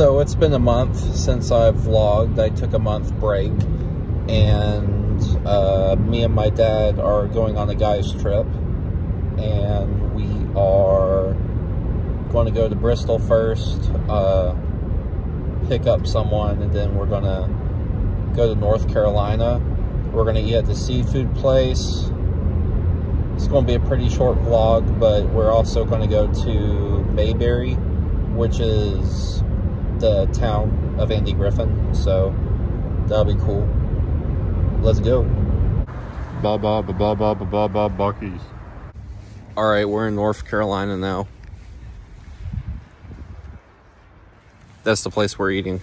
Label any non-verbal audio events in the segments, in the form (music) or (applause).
So it's been a month since I've vlogged. I took a month break and uh, me and my dad are going on a guy's trip and we are going to go to Bristol first, uh, pick up someone, and then we're going to go to North Carolina. We're going to eat at the seafood place. It's going to be a pretty short vlog, but we're also going to go to Mayberry, which is the town of Andy Griffith. So that'll be cool. Let's go. Ba ba ba ba ba ba ba ba Buc-ee's. All right, we're in North Carolina now. That's the place we're eating.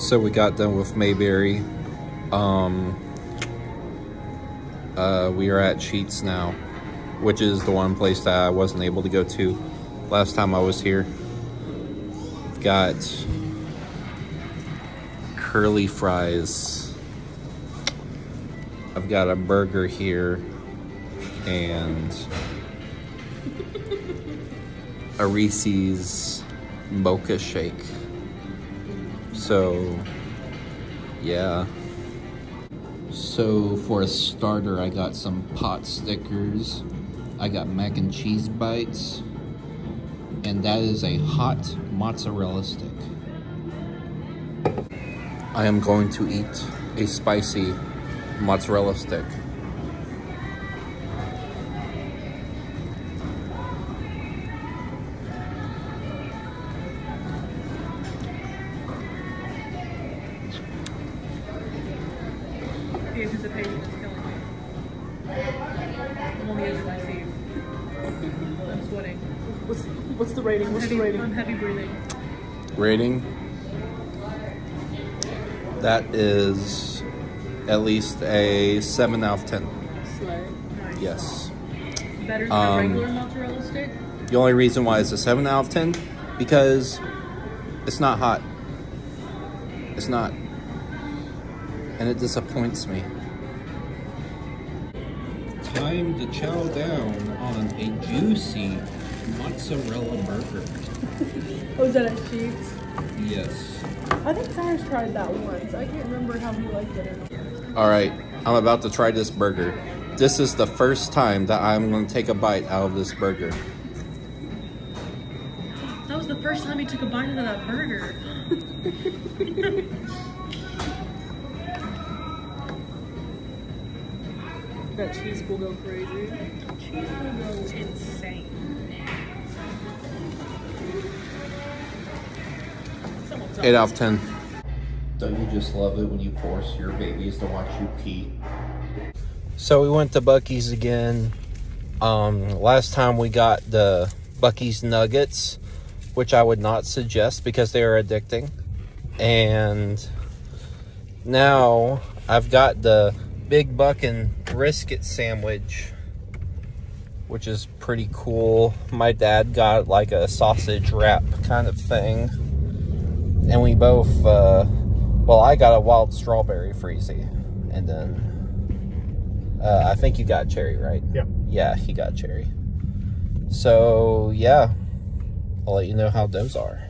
So we got done with Mayberry. Um, uh, we are at Sheetz now, which is the one place that I wasn't able to go to last time I was here. We've got curly fries. I've got a burger here and a Reese's mocha shake. So, yeah. So for a starter, I got some pot stickers. I got mac and cheese bites. And that is a hot mozzarella stick. I am going to eat a spicy mozzarella stick. The anticipation is killing me. I'm on the edge of my seat. I'm sweating. What's what's the rating? What's Heavy, the rating? I'm heavy breathing. Rating? That is at least a 7 out of 10. Slay. Nice. Yes. Better than Um, a regular mozzarella stick? The only reason why it's a 7 out of 10 because it's not hot. It's not. And it disappoints me. Time to chow down on a juicy mozzarella burger. Oh, is that at Sheetz? Yes. I think Cyrus tried that once. I can't remember how he liked it. All right, I'm about to try this burger. This is the first time that I'm going to take a bite out of this burger. That was the first time he took a bite out of that burger. (laughs) that cheese will go crazy. Cheese will go insane. 8 out of 10. Don't you just love it when you force your babies to watch you pee? So we went to Buc-ee's again. Um, last time we got the Buc-ee's Nuggets, which I would not suggest because they are addicting. And now I've got the Big Buck and brisket sandwich, which is pretty cool. My dad got like a sausage wrap kind of thing. And we both uh well i got a wild strawberry freezy. And then uh i think you got cherry right? Yeah. yeah he got cherry. So yeah. I'll let you know how those are.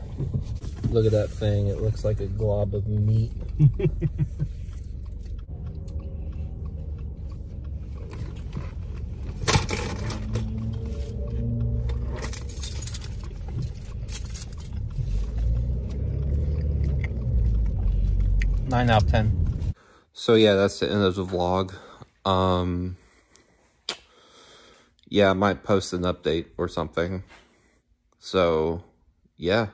Look at that thing. It looks like a glob of meat (laughs) Nine out of ten. So yeah, that's the end of the vlog. Um, yeah, I might post an update or something. So, yeah.